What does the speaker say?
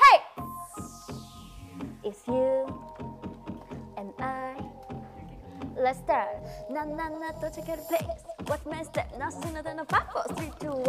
Hey! It's you and I. Let's start. Na na na, don't check get a place? What's my step? Not sooner than a five, four, three, two, one.